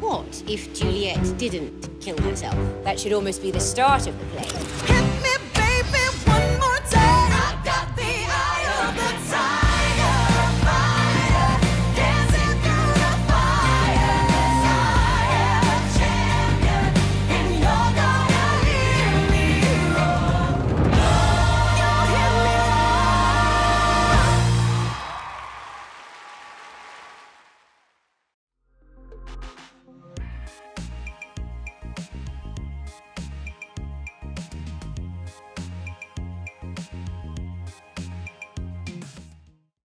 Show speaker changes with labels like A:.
A: What if Juliet didn't kill herself?
B: That should almost be the start of the play.